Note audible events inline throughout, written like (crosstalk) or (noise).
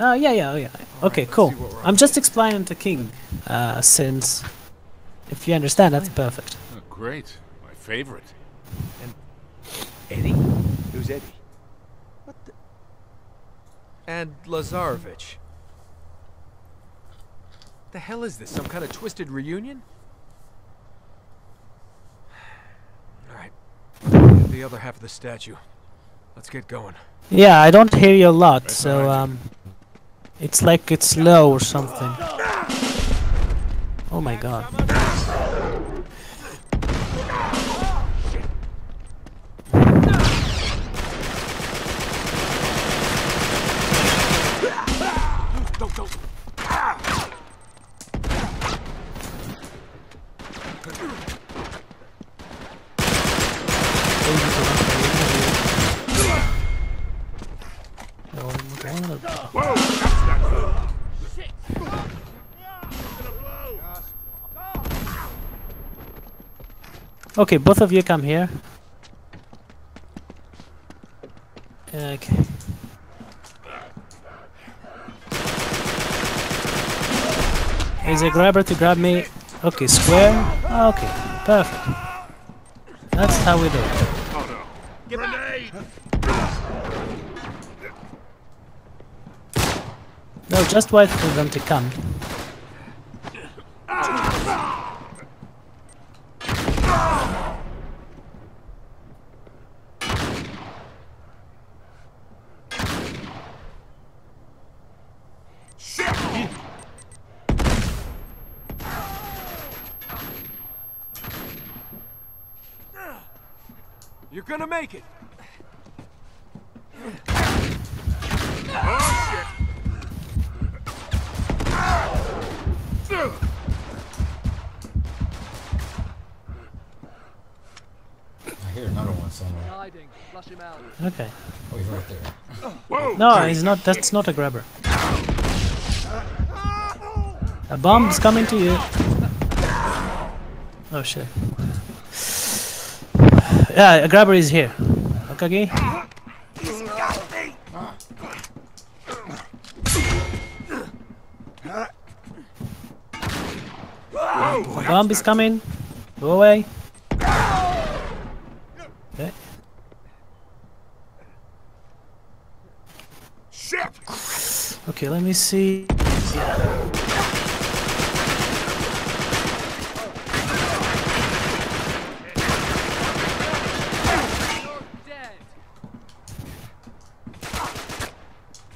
Uh, yeah, yeah, yeah. Okay, let's cool. see what we're I'm just explaining to King, uh, since if you understand, that's perfect. Oh, great. My favorite. And Eddy? Who's Eddy? What the? And Lazarevic. The hell is this? Some kind of twisted reunion? Alright. The other half of the statue. Let's get going. Yeah, I don't hear you a lot, so um, it's like it's low or something. Oh my god. Whoa! That's not good. Okay, both of you come here. Okay. Is a grabber to grab me? Okay, square. Okay, perfect. That's how we do it. No, just wait for them to come. You're gonna make it! I hear another one somewhere. Hiding. Flush him out. Okay. Oh, he's right there. Whoa! No, he's not. That's not a grabber. A bomb's coming to you. Oh shit. Yeah, a grabber is here. Okage? A bomb is coming. Go away. Okay. Okay, let me see. Dead.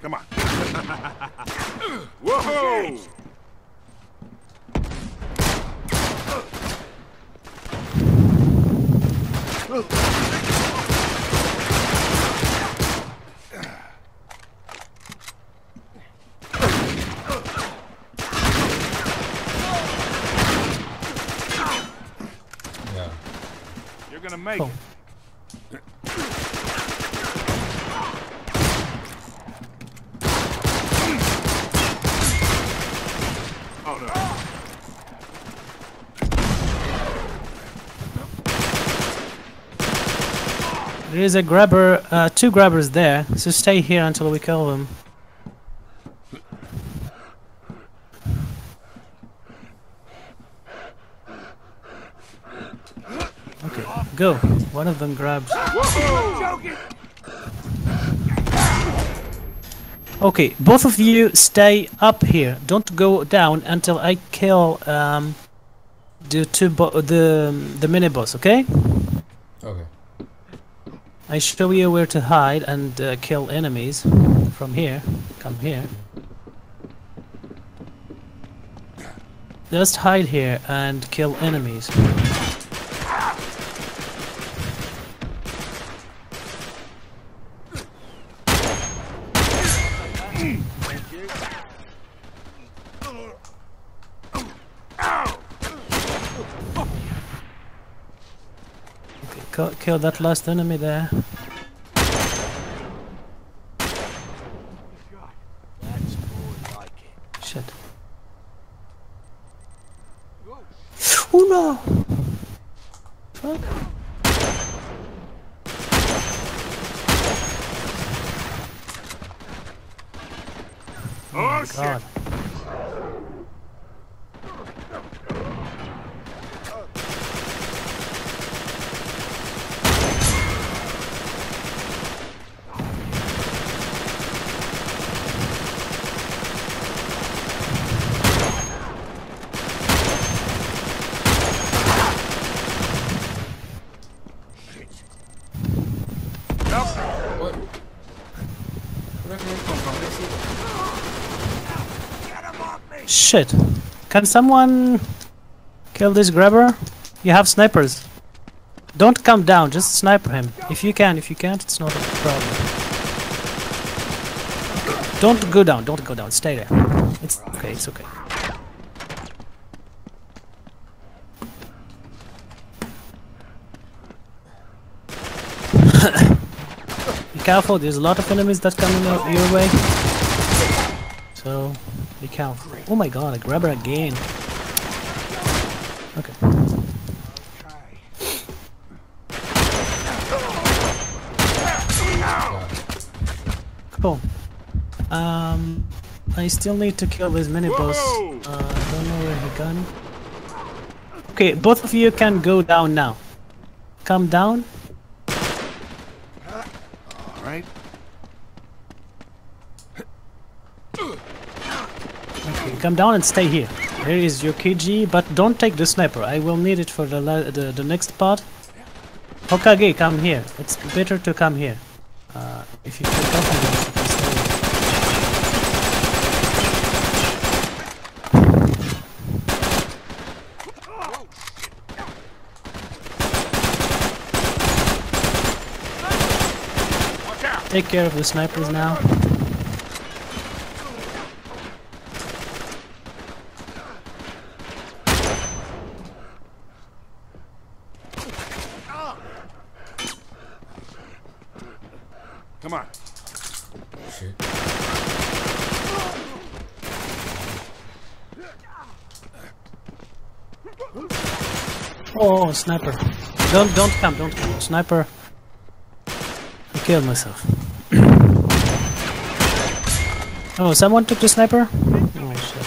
Come on. Whoa! Yeah. You're gonna make Oh. it. Oh no. There is a grabber, uh, two grabbers there, so stay here until we kill them. Okay, go. One of them grabs. Okay, both of you stay up here. Don't go down until I kill um, the two the the mini boss. Okay? Okay. I show you where to hide and uh, kill enemies from here. Come here. Just hide here and kill enemies. Okay, kill, that last enemy there. Shit. Oh no! Fuck. Oh, shit. God. What? Where did it come from? Let's see. Shit. Can someone kill this grabber? You have snipers. Don't come down, just sniper him. If you can, if you can't, it's not a problem. Don't go down, don't go down, stay there. It's okay, it's okay. (coughs) be careful, there's a lot of enemies that come your- your way. So, be careful. Oh my god, a grabber again. Okay. Cool. Um, I still need to kill this mini boss. Uh, I don't know where he gone. Okay, both of you can go down now. Come down. All right. Okay, come down and stay here. Here is your KG, but don't take the sniper. I will need it for the the, the next part. Hokage, come here. It's better to come here. Uh, if you feel confident, you can stay. here. Take care of the snipers now. Come on. Shit. Oh, sniper. Don't don't come, don't come. Sniper. I killed myself. (clears throat) oh, someone took the sniper? Oh shit.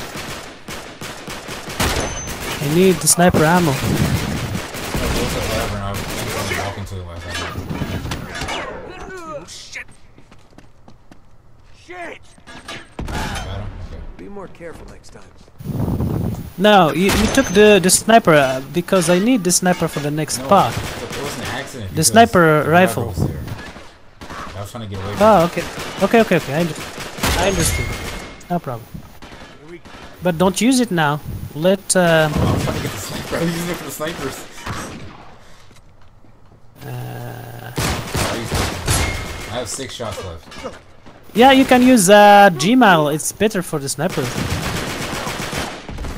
I need the sniper ammo. Like, what's up, whatever, and I was thinking walking to it last time. Oh, shit. Shit. Got him? Okay. Be more careful next time. No, you, you took the, the sniper uh, because I need the sniper for the next No, part. it wasn't an accident. The sniper rifle. was. I was trying to get away from Oh, okay. Okay, okay, okay. I, I understood. No problem. Here we go. But don't use it now. Let uh, Oh, I was trying to get the sniper. I was using it for the snipers. uh, I. I have six shots left. Yeah, you can use uh, G-MAL. It's better for the snipers.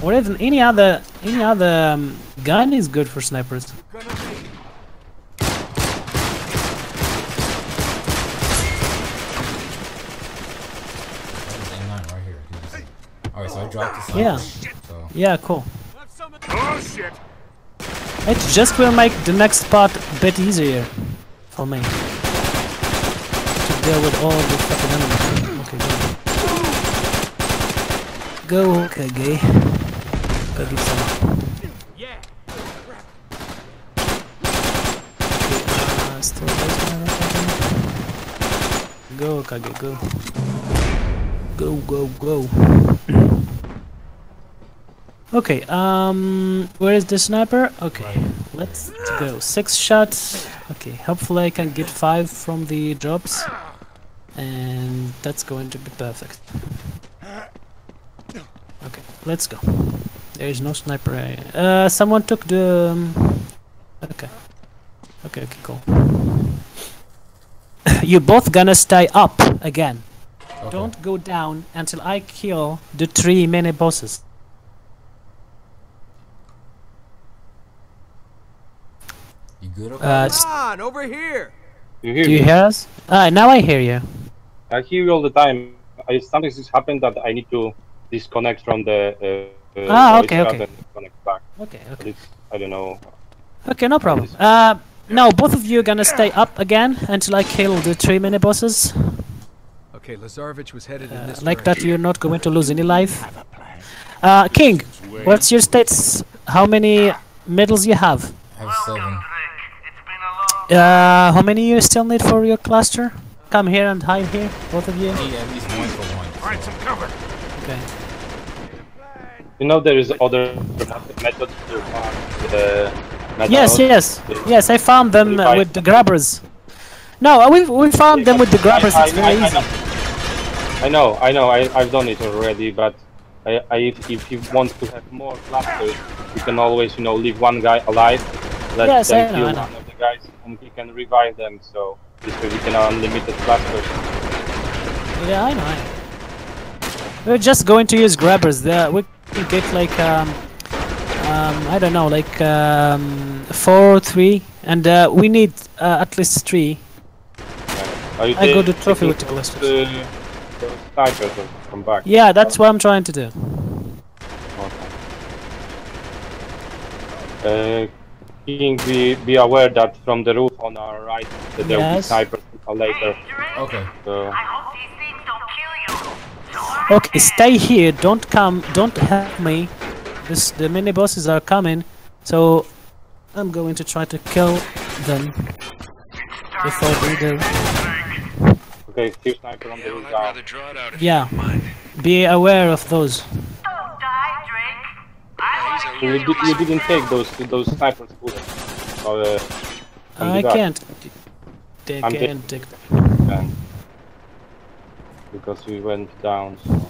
Or even any other any other um, gun is good for snipers. Gonna be. That was M9 right here. You can see. Alright, so I dropped the sniper. Yeah. So, Yeah, cool. Oh, shit. It just will make the next part a bit easier for me to deal with all the fucking enemies. Okay, go. Go, okay, gay. Raising my weapon. Go, Kage, go. Go, go, go. okay, um, where is the sniper? Okay, let's go. Six shots. Okay, hopefully I can get five from the drops. And that's going to be perfect. Okay, let's go. There is no sniper. Uh, someone took the. Um, okay. Okay, okay, cool. (laughs) you both gonna stay up again. okay. Don't go down until I kill the three mini bosses. You good? Okay? Uh, Come on, over here. You hear do you hear us? Ah, now I hear you. I hear you all the time. I, something has happened that I need to disconnect from the. Uh, Ah, okay, okay. back. Okay, But okay. it's, I don't know. Okay, no problem. Uh, now both of you are gonna stay up again until I kill the three mini bosses. Okay. Okay, Lazarevic was headed in Uh, this like that, you're not going to lose any life. Uh, King, what's your stats? How many medals you have? I have seven. Uh, how many you still need for your cluster? Come here and hide here, both of you. I need at least one for one. Find some cover. Okay. You know there is other methods to farm the medals. Yes, yes, yes. I found them uh, with the grabbers. No, uh, we we found them with the grabbers. I, It's very I, easy. I know, I know, I, I've done it already, but I, I, if, if you want to have more clusters, you can always, you know, leave one guy alive, let Yes, them I know, kill I know. one of the guys, and he can revive them, so this way we can have unlimited clusters. Yeah, I know. I know. We're just going to use grabbers. There, we can get like um, um, I don't know, like um, four, three, and uh, we need uh, at least three. Are you I got the trophy with the those, clusters. those snipers to come back? Yeah, that's what I'm trying to do. Uh, King, be, be aware that from the roof on our right, that there will be Yes. snipers later. Okay. So, Okay, stay here. Don't come. Don't help me. This the mini bosses are coming, so I'm going to try to kill them before they do. okay, few sniper on the roof down. draw it out. Yeah, be aware of those. Don't die, Drake. I want to You, hear did, you didn't take those those snipers bullets. Or, uh, I can't. They I'm can't take. then, because we went down. So.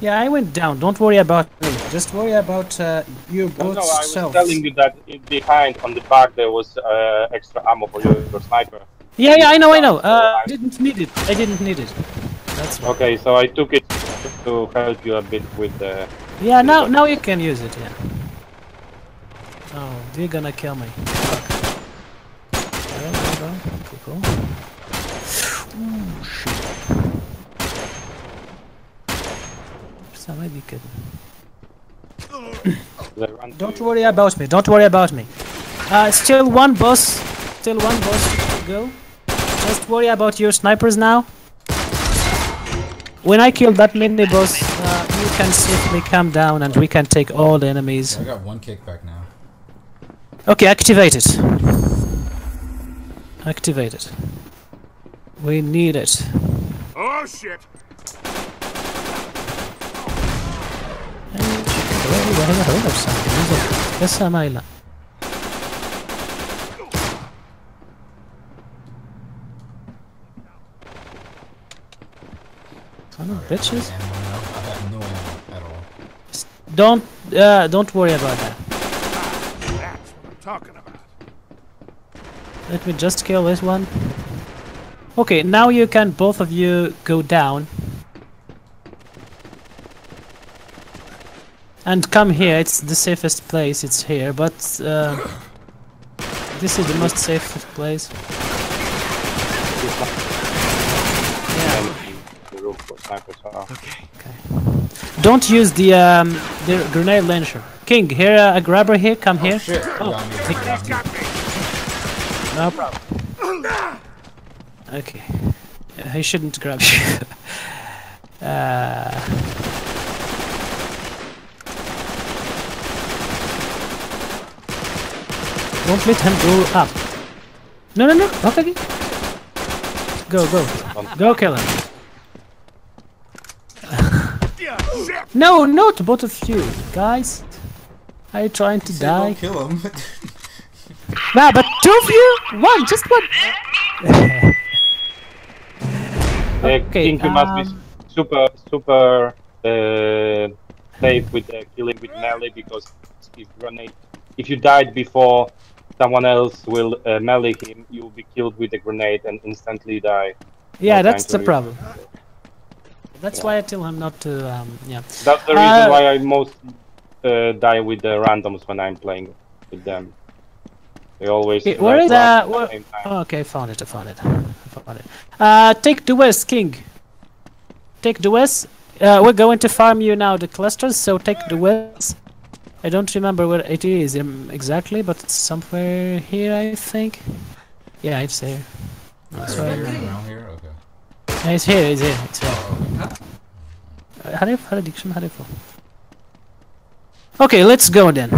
Yeah, I went down. Don't worry about me. Just worry about uh, your No, both no, I was selves. telling you that in behind on the back there was uh, extra ammo for your, your sniper. Yeah, yeah, I know, I know. Uh, I- didn't need it. I didn't need it. That's why. Okay, so I took it to help you a bit with the. Yeah, now now you can use it. Yeah. Oh, you're gonna kill me. Fuck. There we go. Cool, cool. Ooh, shit. Somebody could. the run Don't worry about me. Don't worry about me. Uh, still one boss. Still one boss to go. Just worry about your snipers now. When I kill that mini boss, uh, you can safely come down and we can take all the enemies. I got one kickback now. Okay, activate it. Activate it. We need it. Oh shit! Son of bitches. Don't uh, don't worry about that. That's what I'm talking about. Let me just kill this one. Okay, now you can both of you go down. And come here, it's the safest place, it's here, but uh, this is the most safest place. and the roof for snipers are. Okay. Don't use the um, the grenade launcher. King, here uh, a grabber here, come here. Shit. You got me. You got me. Got me. No problem. Okay. Uh, he shouldn't grab you. (laughs) uh, don't let him go up. No, no, no. Okay. Go, go. Go kill him. Yeah! No, not both of you. Guys. Are you trying to Say die? Don't kill him. (laughs) Nah, but two of you? One, just one. (laughs) Okay, King, you must be um, super, super uh, safe with uh, killing with melee because if grenade, if you died before someone else will uh, melee him, you will be killed with a grenade and instantly die. Yeah, that's the problem. That's why I tell him not to, um, yeah. That's the reason Uh, why I most uh, die with the randoms when I'm playing with them. They always. Okay, where is, run at the where- Oh, okay, found it, I found it. I found it. Uh, take the west, King. Take the west. Uh, we're going to farm you now, the clusters, so take the west. I don't remember where it is um, exactly, but it's somewhere here, I think. Yeah, it's there. That's right. Here? Okay. Yeah, it's here, it's here, it's here. Hurry up, uh, How do you up. Okay, let's go then.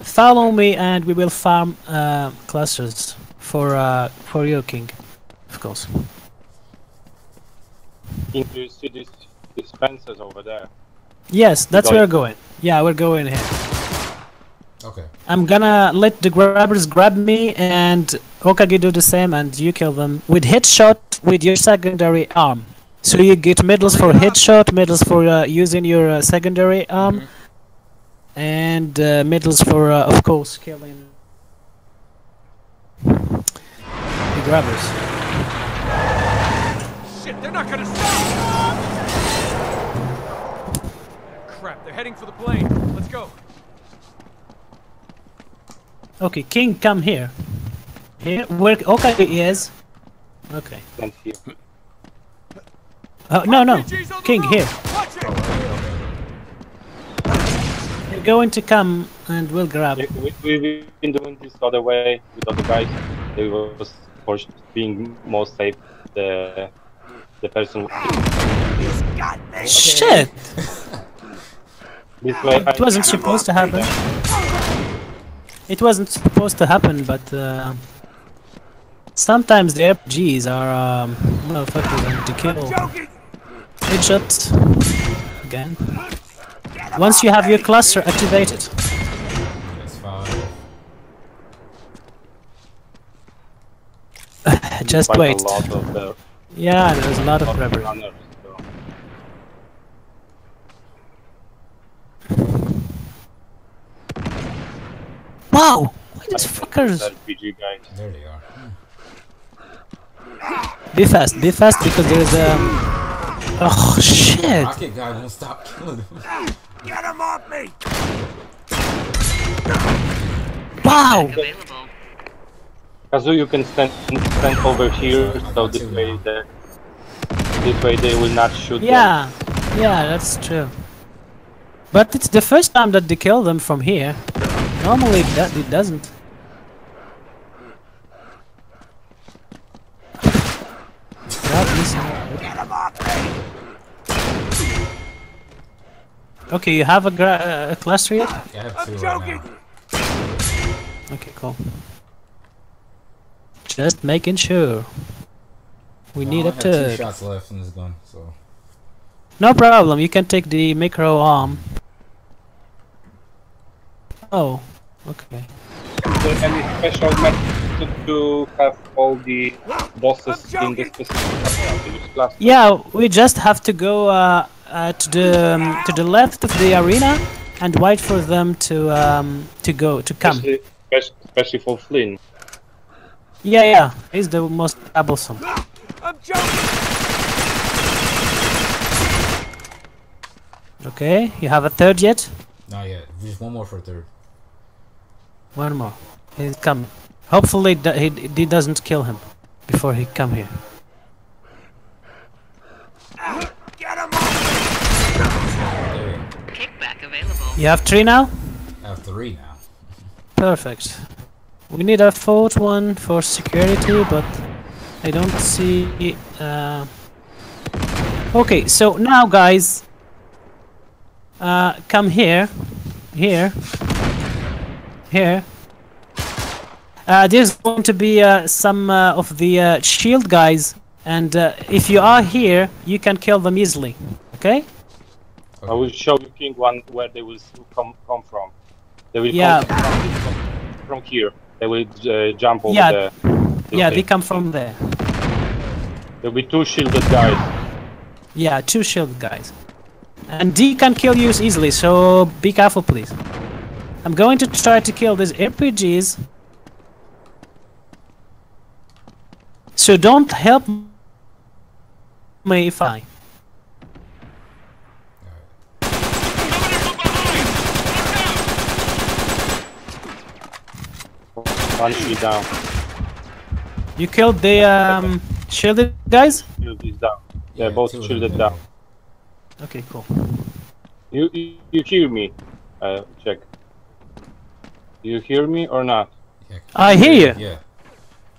Follow me and we will farm uh, clusters for, uh, for your king, of course. King, you see these, these fences over there? Yes, that's where we're going. Yeah, we're going here. Okay. I'm gonna let the grabbers grab me and Okage do the same and you kill them with headshot with your secondary arm. So you get medals for headshot, medals for uh, using your uh, secondary arm, and uh, medals for, uh, of course, killing the grabbers. Shit, they're not gonna heading for the plane. Let's go. Okay, King, come here. Here, where Okage is. Okay. And here. Oh, no, no. RPGs on the King, here. Watch it! You're going to come and we'll grab. Yeah, we, we've been doing this other way with other guys. They was for sh- being more safe. The the person Shit! this (laughs) way. It wasn't supposed to happen. It wasn't supposed to happen, but uh, sometimes the RPGs are um, motherfuckers to kill Joking! headshots again. Once you have your cluster activated, That's fine. (laughs) just wait. A lot of the Yeah, there's a lot of of the grabbers. runners, so. Wow! Why these fuckers? RPG guys. There they are. Be fast, be fast because there's a. Um, oh shit! Rocket guy won't stop killing them. Get him off me! Wow! Available. Kazu, you can stand stand over here, so this way the this way they will not shoot. them. Yeah, yeah, that's true. But it's the first time that they kill them from here. Normally it, do- it doesn't. God. Get him off me! Okay, you have a, gra- uh, a cluster yet? Yeah, I have two right now. Okay, cool. Just making sure. We need I a only two shots left in this gun, so No problem, you can take the micro arm. Oh, okay. Is there any special method to have all the bosses in the specific area? Class? Yeah, we just have to go uh, uh, to the um, to the left of the arena and wait for them to um, to go to come. Especially, especially- especially for Flynn. Yeah, yeah, he's the most troublesome. I'm joking! Okay, you have a third yet? not yet. Just one more for third. One more. He's coming. Hopefully th- he, he doesn't kill him before he come here. Get him. Kickback available. You have three now? I have three now. Perfect. We need a fourth one for security, but I don't see. Uh... Okay, so now, guys, uh, come here, here, here. Uh, there's going to be uh, some uh, of the uh, shield guys, and uh, if you are here, you can kill them easily. Okay? I will show you King one where they will come come from. They will Yeah. come from, from here. They will uh, jump over Yeah. the. Yeah, thing. they come from there. There'll be two shielded guys. Yeah, two shield guys. And D can kill you easily, so be careful, please. I'm going to try to kill these RPGs. So don't help me if I. One shield down. You killed the um, shielded guys? Shield is down. They're both two of them shielded down. Okay, cool. You you, you hear me? Uh, check. You hear me or not? Yeah. I hear you. Yeah.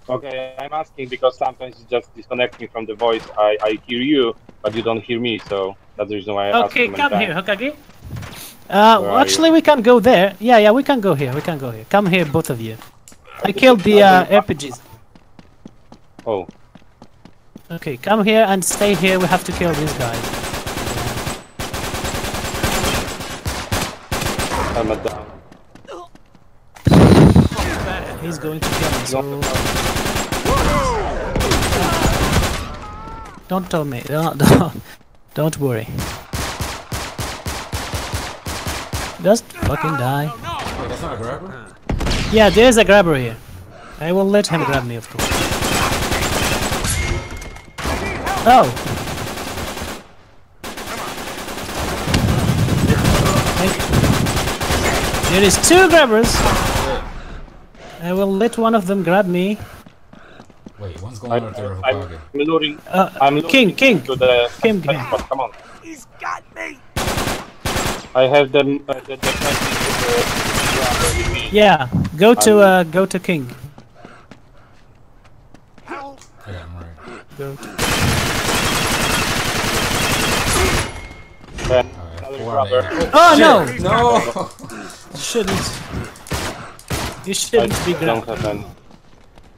Okay, I'm asking because sometimes you just disconnect me from the voice. I, I hear you, but you don't hear me, so that's the reason why I asked Okay, so many come times. here, Hokage. Uh, Where actually, we can go there. Yeah, yeah, we can go here. We can go here. Come here, both of you. I killed the uh, RPGs. Oh, Okay, come here and stay here. We have to kill these guys. I'm at down. He's going to kill me. So don't tell me. Don't don't, (laughs) don't worry. Just fucking die. Yeah, there's a grabber here. I will let him grab me, of course. Oh. There is two grabbers. I will let one of them grab me. Wait, one's going I, under there, I'm Hokage. luring. Uh, I'm luring King, King. to the King, King. Come on. He's got me. I have them. Uh, the, the, the, with me. Yeah, go to uh, go to King. Help. I got him right. Go to Then Alright, another four out of grabber. eight. Oh no! No! (laughs) You shouldn't. You I shouldn't don't have any.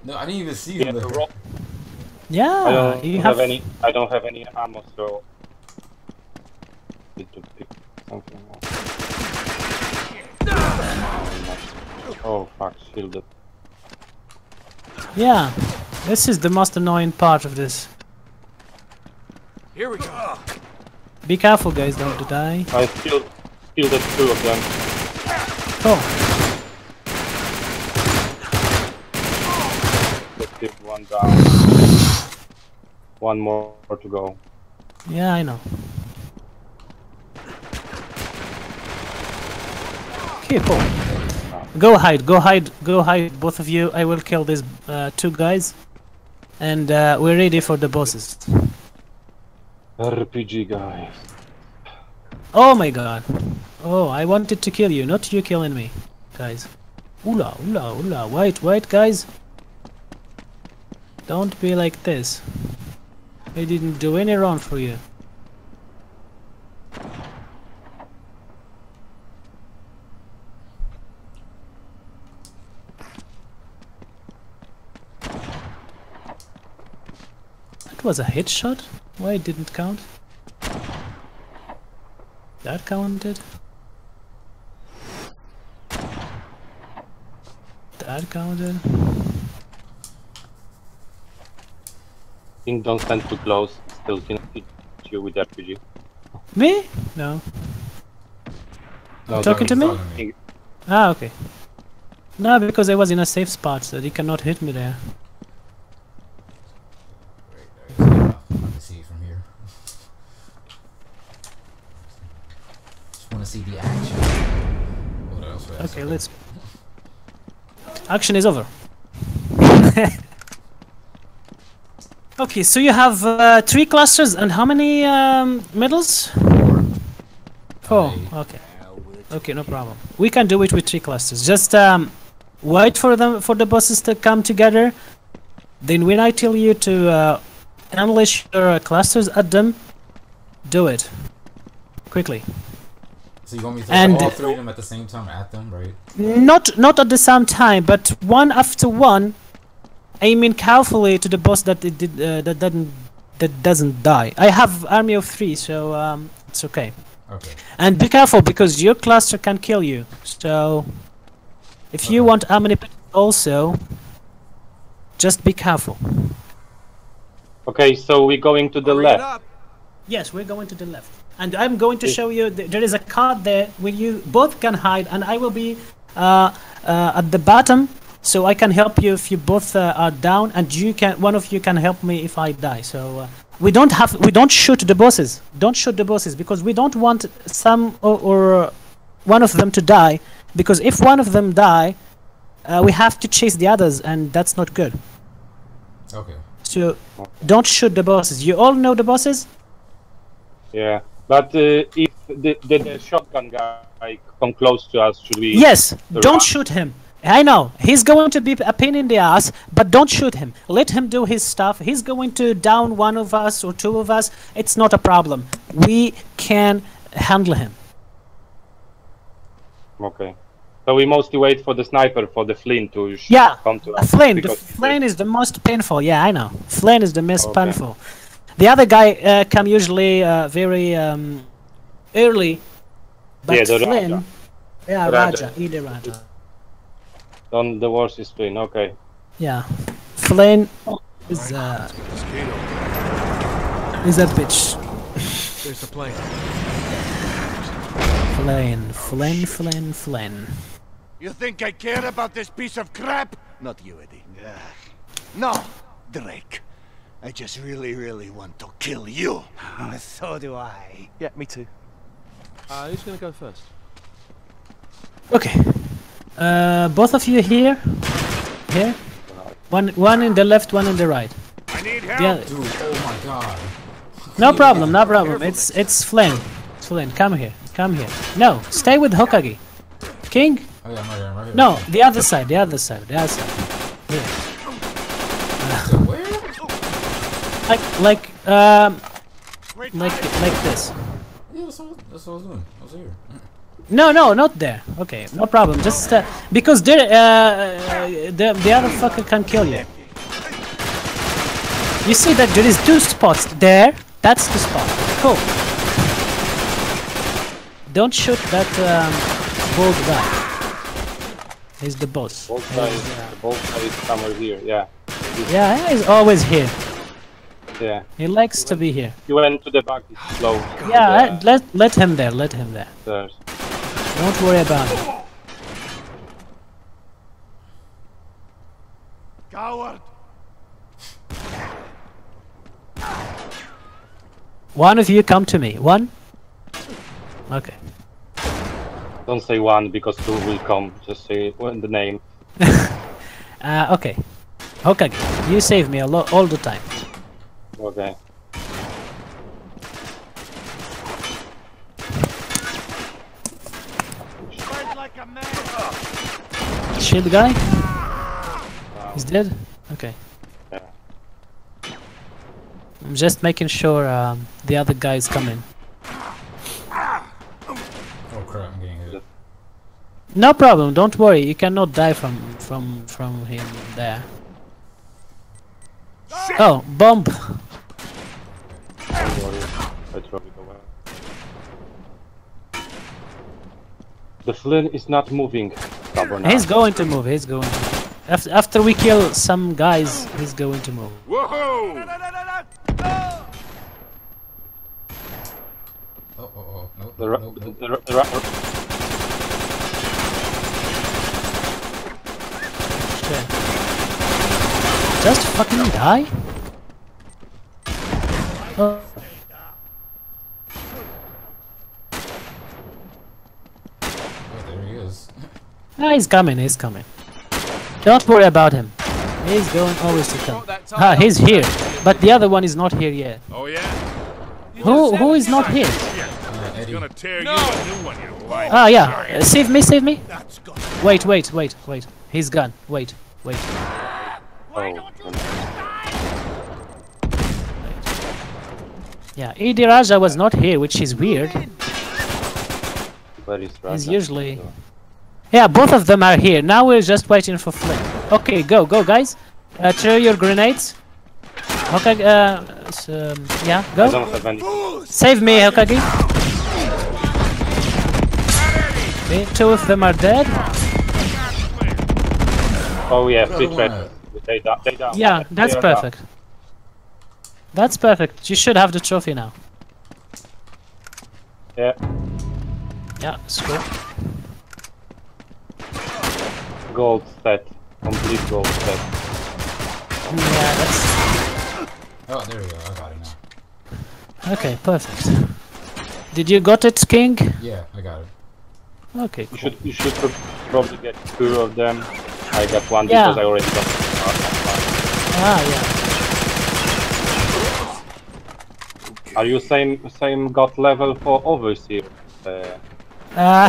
No, I didn't even see Yeah, him the there. rock. Yeah, I don't you have, have any. I don't have any ammo, so need to pick something else. Oh fuck! Shielded. Yeah, this is the most annoying part of this. Here we go. Be careful, guys, don't die. I shielded, shielded two of them. Oh, Let's get one down. One more to go. yeah, I know. Okay, cool. Go hide, go hide, go hide, both of you. I will kill these uh, two guys. And uh, we're ready for the bosses. RPG guys. Oh my god. Oh, I wanted to kill you, not you killing me, guys. Oola, oola, oola. Wait, wait, guys. Don't be like this. I didn't do any wrong for you. That was a headshot? Why it didn't count? That counted? That counted? Think don't stand too close. Still can hit you with RPG. Me? No. No, Talking to me? Me. Ah, okay. No, because I was in a safe spot, so they cannot hit me there. Right there. I can see it from here. Just want to see the action. What else? Okay, let's. Action is over. (laughs) okay, so you have uh, three clusters and how many um, medals? Four. Eight. Okay. Okay, no problem. We can do it with three clusters. Just um, wait for them for the bosses to come together. Then when I tell you to uh, unleash your uh, clusters at them, do it quickly. So you want me to And- all three of them at the same time at them, right? Not not at the same time, but one after one, aiming carefully to the boss that it did uh, that doesn't that doesn't die. I have army of three, so um, it's okay. Okay. And be careful because your cluster can kill you. So if you Okay. want harmony Pit also, just be careful. Okay, so we're going to the Hurry left. Yes, we're going to the left. And I'm going to show you, th- there is a card there where you both can hide, and I will be uh, uh, at the bottom, so I can help you if you both uh, are down, and you can, one of you can help me if I die. So uh, we don't have, we don't shoot the bosses. Don't shoot the bosses because we don't want some or, or one of them to die, because if one of them die, uh, we have to chase the others, and that's not good. Okay. So don't shoot the bosses. You all know the bosses? Yeah, but uh, if the, the, the shotgun guy come close to us, should we? Yes, The don't rock. shoot him. I know he's going to be a pain in the ass, but don't shoot him. Let him do his stuff. He's going to down one of us or two of us. It's not a problem. We can handle him. Okay. So we mostly wait for the sniper for the Flynn to Yeah, come to us. Flynn. The Flynn is the most painful. Yeah, I know. Flynn is the most Okay. painful. The other guy uh, come usually uh, very um, early, but Yeah, the Flynn. Raja. Yeah, Raja. Raja. Raja. On the worst is Flynn. Okay. Yeah, Flynn is uh, This gate open. is a bitch. There's a plane. Flynn, Flynn, Flynn, Flynn. You think I care about this piece of crap? Not you, Eddy. No, Drake. I just really, really want to kill you. (laughs) so do I. Yeah, me too. Uh, who's gonna go first? Okay. Uh, both of you here. Here. One, one in the left, one in the right. I need help. Yeah. Dude, oh my god. No problem, no problem. It's it's Flynn. It's Flynn. Come here. Come here. No, stay with Hokage. King. Oh yeah, I'm right here, I'm right here. No, the other side. The other side. The other side. Here. So? Like like um like like this. Yeah, that's what, that's what I was doing. I was here. No, no, not there. Okay, no problem. Just uh, because there, uh, uh, the the other fucker can kill you. You see that there is two spots there. That's the spot. Cool. Don't shoot that um, bald guy. He's the boss. Both guys, the both guys somewhere here. Yeah. Yeah, he's always here. Yeah. He likes to be here. You went to the back. It's slow. Yeah, uh, let let him there. Let him there. There's. Don't worry about it. Coward. One of you come to me. One. Okay. Don't say one because two will come. Just say the name. (laughs) Uh, okay. Hokage, you save me a lot all the time. Okay. Fight like a man. Shield guy? He's dead? Okay. Yeah. I'm just making sure um, the other guy is coming. Oh crap, I'm getting hit. No problem, don't worry, you cannot die from from from him there. Oh, bomb! Don't worry. I throw it away. The Flynn is not moving. Stubborn He's going to move, he's going to move. After, after we kill some guys, he's going to move. Whoa! Oh, oh, oh. Nope, The, ra- nope, nope. the, ra- the. Just fucking die? Oh, there he is. Ah, he's coming, he's coming. Don't worry about him. He's going always to come. Ah, he's here, but the other one is not here yet. Oh yeah? Who who is not here? Eddy. Gonna tear you a new one, you. Ah, yeah. Uh, save me, save me. Wait, wait, wait, wait. He's gone. Wait, wait. oh, Yeah, Eddy Raja was not here, which is weird. He's Raja? usually. Yeah, both of them are here. Now we're just waiting for Flynn. Okay, go, go, guys. Uh, throw your grenades. Okay, uh, um, yeah, I go. don't have any. Save me, Hokage. Okay, two of them are dead. Oh yeah, free the They down. They down. Yeah, that's are down. perfect. That's perfect. You should have the trophy now. Yeah. Yeah, screw. Gold set. Complete gold set. Yeah, that's Oh, there we go. I got it now. okay. Perfect. Did you got it, King? Yeah, I got it. Okay. You should you should pro- probably get two of them. I got one Yeah. because I already got. Ah, yeah. Are you same same god level for overseer? Uh, (laughs) Uh,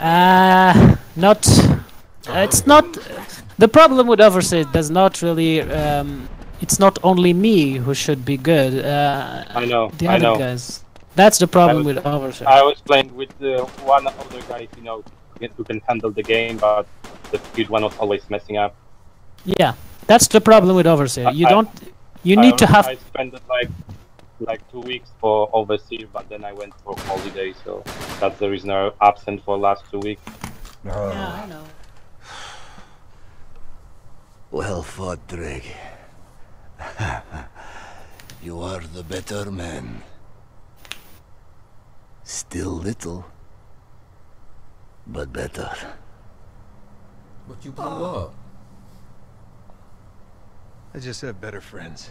uh, not. uh, it's not. The problem with Overseer does not really. Um, it's not only me who should be good. Uh, I know, the I other know. guys. That's the problem was- with Overseer. I was playing with uh, one other guy, you know, who can handle the game, but the good one was always messing up. Yeah, that's the problem with Overseer. You I- don't. You I need to have. I spent like like two weeks for overseer, but then I went for holiday, so that's the reason I'm absent for last two weeks. Yeah, oh. I know. Well fought, Drake. (laughs) you are the better man. Still little, but better. But you blew up. I just have better friends.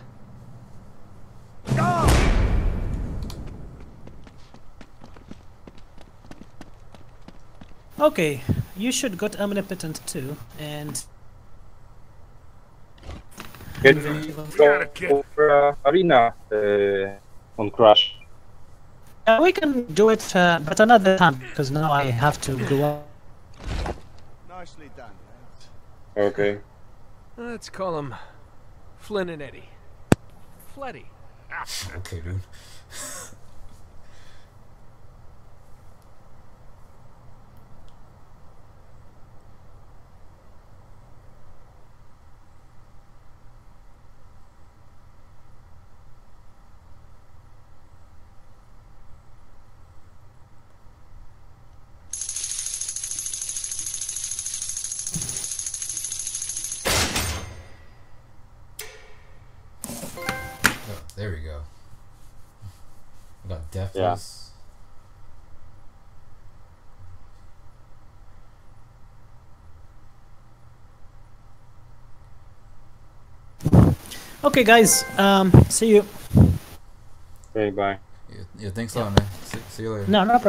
Okay, you should got omnipotent too, and Can we go over uh, arena uh, on Crash? uh, we can do it, uh, but another time because now I have to go up. Nicely done. Okay. Let's call them Flynn and Eddy. Fletty. Okay, dude. (laughs) got deathless. Okay, guys. Um, see you. Okay, bye. Yeah, yeah, thanks a lot, man. See, see you later. No, no problem.